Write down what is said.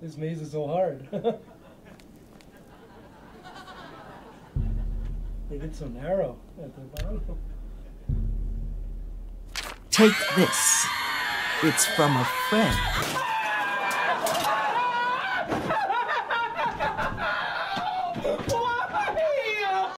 This maze is so hard. they get so narrow at the bottom. Take this. It's from a friend.